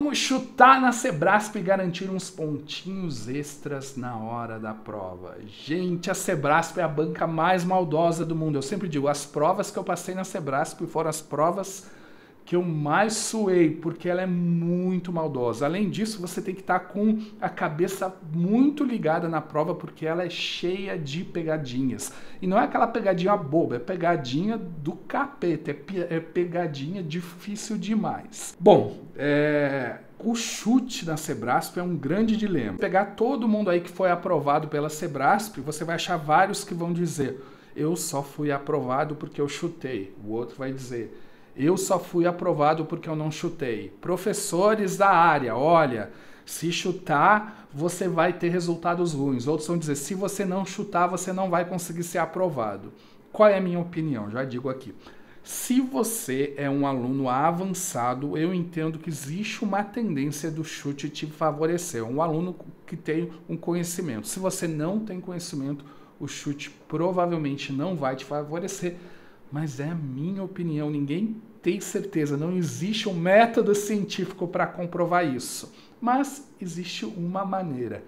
Como chutar na Sebrasp e garantir uns pontinhos extras na hora da prova? Gente, a Sebrasp é a banca mais maldosa do mundo. Eu sempre digo, as provas que eu passei na Sebrasp foram as provas que eu mais suei, porque ela é muito maldosa. Além disso, você tem que estar com a cabeça muito ligada na prova, porque ela é cheia de pegadinhas. E não é aquela pegadinha boba, é pegadinha do capeta, é pegadinha difícil demais. Bom, é, o chute na Sebrasp é um grande dilema. Pegar todo mundo aí que foi aprovado pela Sebrasp, você vai achar vários que vão dizer: eu só fui aprovado porque eu chutei. O outro vai dizer: eu só fui aprovado porque eu não chutei. Professores da área, olha, se chutar, você vai ter resultados ruins. Outros vão dizer, se você não chutar, você não vai conseguir ser aprovado. Qual é a minha opinião? Já digo aqui. Se você é um aluno avançado, eu entendo que existe uma tendência do chute te favorecer. Um aluno que tem um conhecimento. Se você não tem conhecimento, o chute provavelmente não vai te favorecer. Mas é a minha opinião. Ninguém tem certeza, não existe um método científico para comprovar isso. Mas existe uma maneira.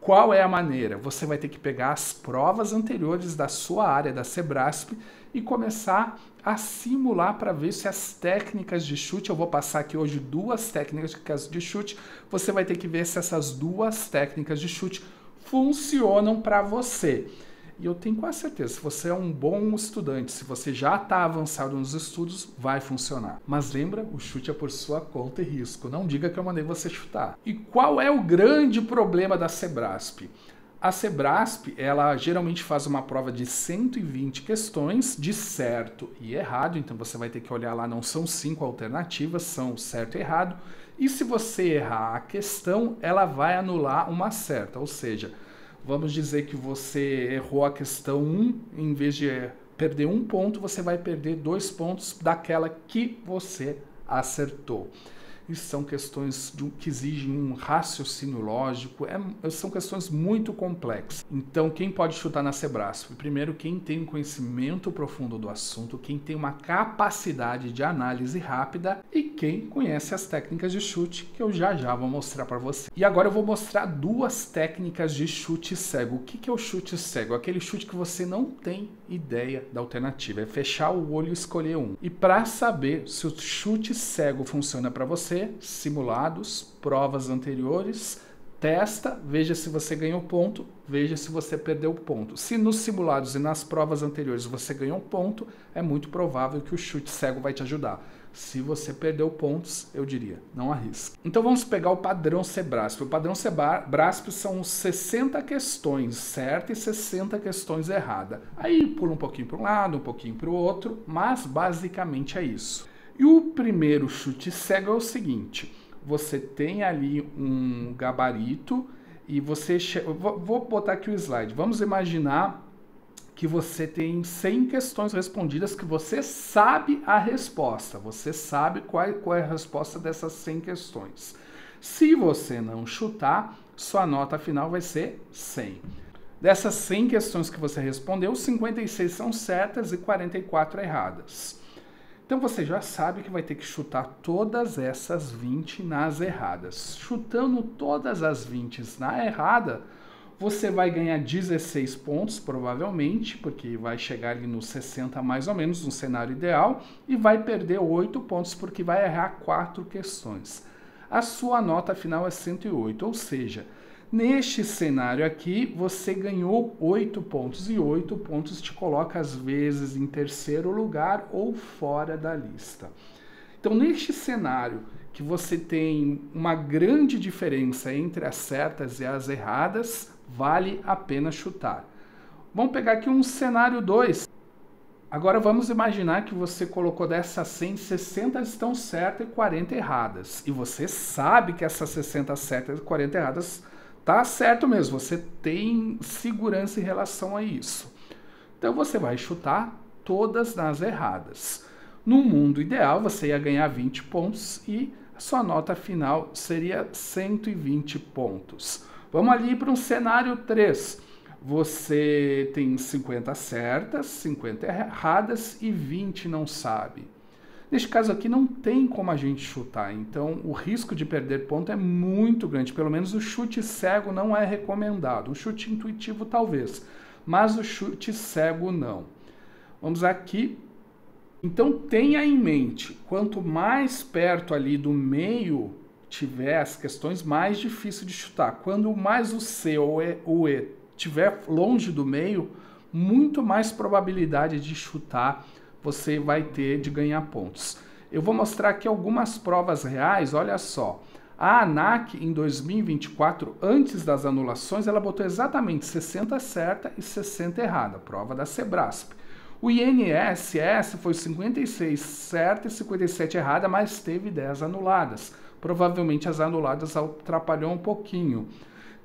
Qual é a maneira? Você vai ter que pegar as provas anteriores da sua área, da Sebrasp, e começar a simular para ver se as técnicas de chute, eu vou passar aqui hoje duas técnicas de chute, você vai ter que ver se essas duas técnicas de chute funcionam para você. E eu tenho quase certeza, se você é um bom estudante, se você já está avançado nos estudos, vai funcionar. Mas lembra, o chute é por sua conta e risco. Não diga que eu mandei você chutar. E qual é o grande problema da Sebrasp? A Sebrasp, ela geralmente faz uma prova de 120 questões de certo e errado, então você vai ter que olhar lá, não são cinco alternativas, são certo e errado. E se você errar a questão, ela vai anular uma certa, ou seja, vamos dizer que você errou a questão 1, em vez de perder um ponto, você vai perder dois pontos daquela que você acertou. Isso são questões que exigem um raciocínio lógico, é, são questões muito complexas. Então, quem pode chutar na Sebrasp? Primeiro, quem tem um conhecimento profundo do assunto, quem tem uma capacidade de análise rápida e quem conhece as técnicas de chute, que eu já já vou mostrar para você. E agora eu vou mostrar duas técnicas de chute cego. O que, que é o chute cego? Aquele chute que você não tem ideia da alternativa, é fechar o olho e escolher um. E para saber se o chute cego funciona para você, você, simulados, provas anteriores, testa, veja se você ganhou ponto, veja se você perdeu ponto. Se nos simulados e nas provas anteriores você ganhou ponto, é muito provável que o chute cego vai te ajudar. Se você perdeu pontos, eu diria, não arrisque. Então vamos pegar o padrão Sebrasp. O padrão Sebrasp são 60 questões certas e 60 questões erradas. Aí pula um pouquinho para um lado, um pouquinho para o outro, mas basicamente é isso. E o primeiro chute cego é o seguinte: você tem ali um gabarito e você. Vou botar aqui o slide. Vamos imaginar que você tem 100 questões respondidas que você sabe a resposta. Você sabe qual, qual é a resposta dessas 100 questões. Se você não chutar, sua nota final vai ser 100. Dessas 100 questões que você respondeu, 56 são certas e 44 erradas. Então você já sabe que vai ter que chutar todas essas 20 nas erradas. Chutando todas as 20 na errada, você vai ganhar 16 pontos, provavelmente, porque vai chegar ali nos 60 mais ou menos, no cenário ideal, e vai perder 8 pontos, porque vai errar 4 questões. A sua nota final é 108, ou seja, Neste cenário aqui, você ganhou 8 pontos e 8 pontos te coloca às vezes em terceiro lugar ou fora da lista. Então, neste cenário que você tem uma grande diferença entre as certas e as erradas, vale a pena chutar. Vamos pegar aqui um cenário 2. Agora vamos imaginar que você colocou dessas 100, 60 estão certas e 40 erradas. E você sabe que essas 60 certas e 40 erradas Tá certo mesmo, você tem segurança em relação a isso. Então você vai chutar todas nas erradas. No mundo ideal, você ia ganhar 20 pontos e sua nota final seria 120 pontos. Vamos ali para um cenário 3. Você tem 50 certas, 50 erradas e 20 não sabe. Neste caso aqui não tem como a gente chutar, então o risco de perder ponto é muito grande. Pelo menos o chute cego não é recomendado. O chute intuitivo talvez, mas o chute cego não. Vamos aqui. Então tenha em mente, quanto mais perto ali do meio tiver as questões, mais difícil de chutar. Quando mais o C ou o E tiver longe do meio, muito mais probabilidade de chutar você vai ter de ganhar pontos. Eu vou mostrar aqui algumas provas reais, olha só. A ANAC em 2024, antes das anulações, ela botou exatamente 60 certa e 60 errada, prova da Sebrasp. O INSS foi 56 certa e 57 errada, mas teve 10 anuladas. Provavelmente as anuladas atrapalhou um pouquinho.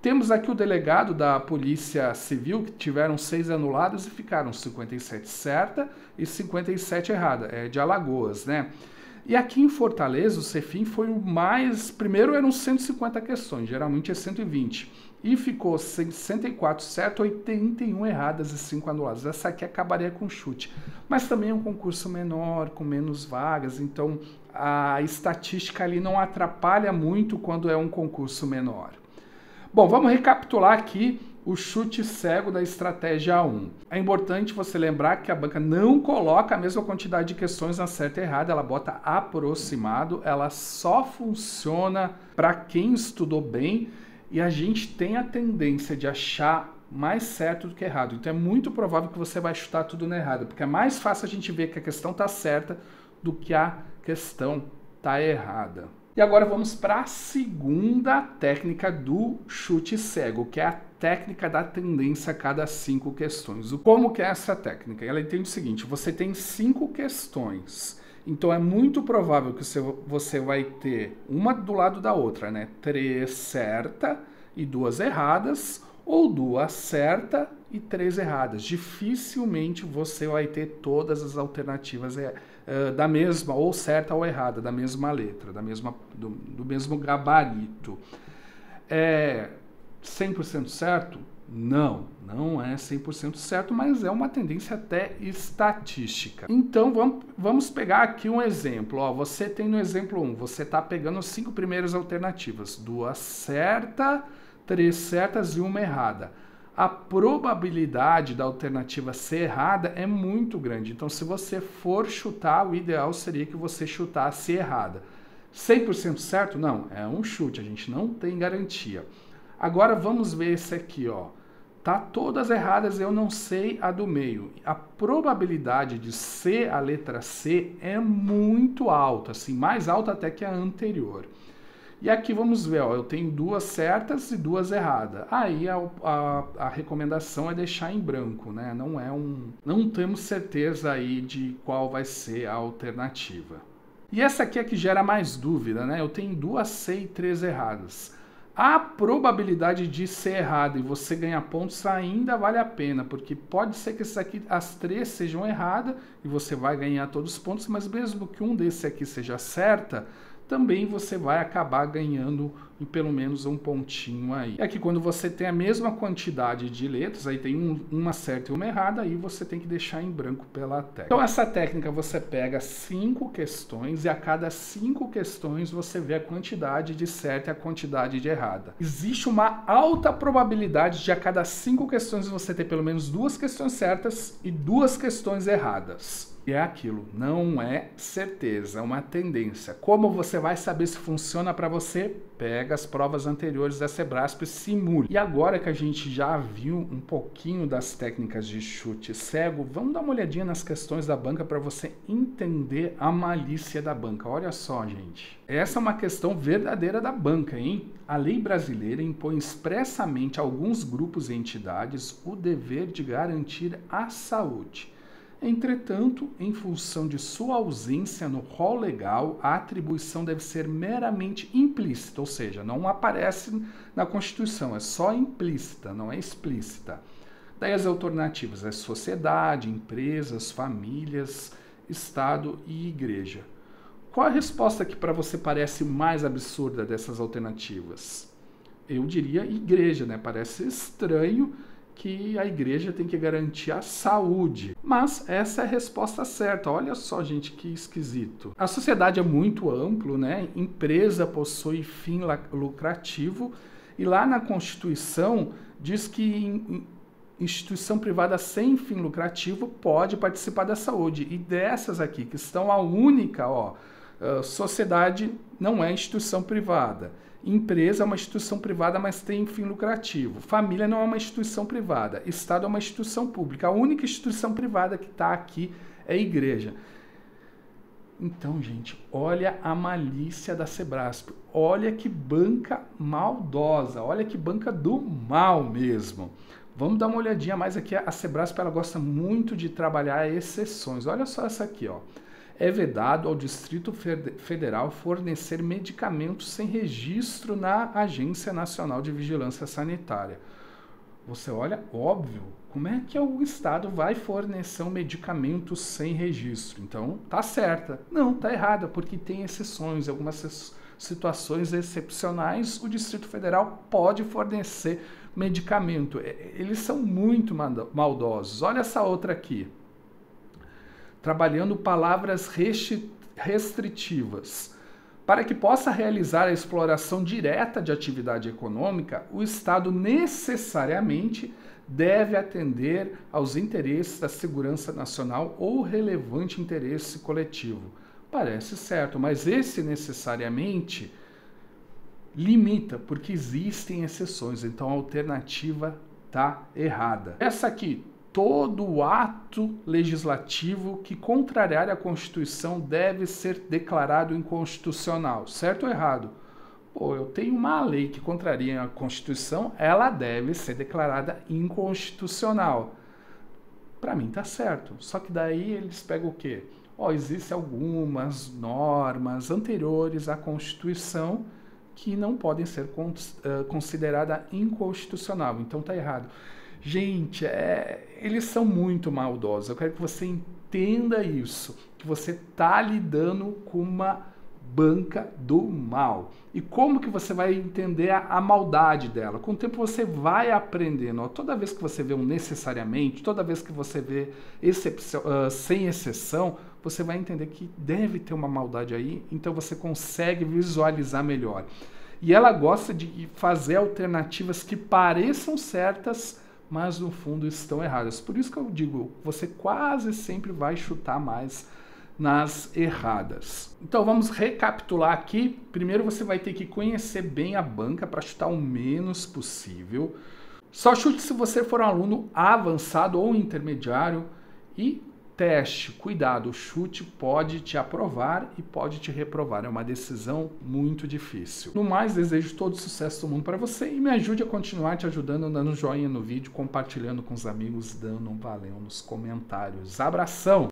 Temos aqui o delegado da Polícia Civil, que tiveram seis anuladas e ficaram 57 certa e 57 errada, é de Alagoas, né? E aqui em Fortaleza, o Cefim foi o mais. Primeiro eram 150 questões, geralmente é 120. E ficou 64 certo, 81 erradas e 5 anuladas. Essa aqui acabaria com chute. Mas também é um concurso menor, com menos vagas, então a estatística ali não atrapalha muito quando é um concurso menor. Bom, vamos recapitular aqui o chute cego da estratégia 1. É importante você lembrar que a banca não coloca a mesma quantidade de questões na certa e errada, ela bota aproximado, ela só funciona para quem estudou bem e a gente tem a tendência de achar mais certo do que errado. Então é muito provável que você vai chutar tudo na errada, porque é mais fácil a gente ver que a questão está certa do que a questão está errada. E agora vamos para a segunda técnica do chute cego, que é a técnica da tendência a cada cinco questões. Como que é essa técnica? Ela entende o seguinte, você tem cinco questões, então é muito provável que você vai ter uma do lado da outra, né? Três certa e duas erradas, ou duas certa e três erradas. Dificilmente você vai ter todas as alternativas erradas uh, da mesma, ou certa ou errada, da mesma letra, da mesma, do, do mesmo gabarito. É 100% certo? Não, não é 100% certo, mas é uma tendência até estatística. Então vamos, vamos pegar aqui um exemplo. Ó, você tem no exemplo 1, você está pegando as cinco primeiras alternativas: duas certas, três certas e uma errada a probabilidade da alternativa ser errada é muito grande. Então, se você for chutar, o ideal seria que você chutasse errada. 100% certo? Não, é um chute, a gente não tem garantia. Agora vamos ver esse aqui, ó. Tá todas erradas, eu não sei a do meio. A probabilidade de ser a letra C é muito alta, assim, mais alta até que a anterior. E aqui vamos ver, ó, eu tenho duas certas e duas erradas. Aí a, a, a, recomendação é deixar em branco, né? Não é um, não temos certeza aí de qual vai ser a alternativa. E essa aqui é que gera mais dúvida, né? Eu tenho duas C e três erradas. A probabilidade de ser errado e você ganhar pontos ainda vale a pena, porque pode ser que aqui, as três sejam erradas e você vai ganhar todos os pontos, mas mesmo que um desses aqui seja certa, também você vai acabar ganhando em pelo menos um pontinho aí. É que quando você tem a mesma quantidade de letras, aí tem um, uma certa e uma errada, aí você tem que deixar em branco pela técnica. Então essa técnica você pega cinco questões e a cada cinco questões você vê a quantidade de certa e a quantidade de errada. Existe uma alta probabilidade de a cada cinco questões você ter pelo menos duas questões certas e duas questões erradas. E é aquilo, não é certeza, é uma tendência. Como você vai saber se funciona para você? Pega as provas anteriores da Sebrasp e simule. E agora que a gente já viu um pouquinho das técnicas de chute cego, vamos dar uma olhadinha nas questões da banca para você entender a malícia da banca. Olha só, gente. Essa é uma questão verdadeira da banca, hein? A lei brasileira impõe expressamente a alguns grupos e entidades o dever de garantir a saúde Entretanto, em função de sua ausência no rol legal, a atribuição deve ser meramente implícita, ou seja, não aparece na Constituição, é só implícita, não é explícita. Daí as alternativas é sociedade, empresas, famílias, Estado e igreja. Qual a resposta que para você parece mais absurda dessas alternativas? Eu diria igreja, né? Parece estranho que a igreja tem que garantir a saúde. Mas essa é a resposta certa. Olha só, gente, que esquisito. A sociedade é muito amplo, né? Empresa possui fim lucrativo e lá na Constituição diz que instituição privada sem fim lucrativo pode participar da saúde. E dessas aqui, que estão a única, ó, sociedade não é instituição privada. Empresa é uma instituição privada, mas tem fim lucrativo. Família não é uma instituição privada. Estado é uma instituição pública. A única instituição privada que está aqui é igreja. Então, gente, olha a malícia da Sebrasp. Olha que banca maldosa. Olha que banca do mal mesmo. Vamos dar uma olhadinha mais aqui. A Sebrasp ela gosta muito de trabalhar exceções. Olha só essa aqui, ó é vedado ao Distrito Federal fornecer medicamentos sem registro na Agência Nacional de Vigilância Sanitária. Você olha, óbvio, como é que o Estado vai fornecer um medicamento sem registro? Então, tá certa. Não, tá errada, porque tem exceções, algumas situações excepcionais, o Distrito Federal pode fornecer medicamento. Eles são muito maldosos. Olha essa outra aqui trabalhando palavras restritivas. Para que possa realizar a exploração direta de atividade econômica, o Estado necessariamente deve atender aos interesses da segurança nacional ou relevante interesse coletivo. Parece certo, mas esse necessariamente limita, porque existem exceções, então a alternativa está errada. Essa aqui, todo ato legislativo que contrariar a Constituição deve ser declarado inconstitucional, certo ou errado? Pô, eu tenho uma lei que contraria a Constituição, ela deve ser declarada inconstitucional. Para mim tá certo. Só que daí eles pegam o quê? Ó, oh, existem algumas normas anteriores à Constituição que não podem ser eh, consideradas inconstitucional. Então tá errado. Gente, é, eles são muito maldosos. Eu quero que você entenda isso, que você está lidando com uma banca do mal. E como que você vai entender a, a maldade dela? Com o tempo você vai aprendendo. Ó, toda vez que você vê um necessariamente, toda vez que você vê uh, sem exceção, você vai entender que deve ter uma maldade aí, então você consegue visualizar melhor. E ela gosta de fazer alternativas que pareçam certas, mas no fundo estão erradas. Por isso que eu digo, você quase sempre vai chutar mais nas erradas. Então vamos recapitular aqui. Primeiro você vai ter que conhecer bem a banca para chutar o menos possível. Só chute se você for um aluno avançado ou intermediário e teste, cuidado, o chute pode te aprovar e pode te reprovar. É uma decisão muito difícil. No mais, desejo todo o sucesso do mundo para você e me ajude a continuar te ajudando, dando joinha no vídeo, compartilhando com os amigos, dando um valeu nos comentários. Abração!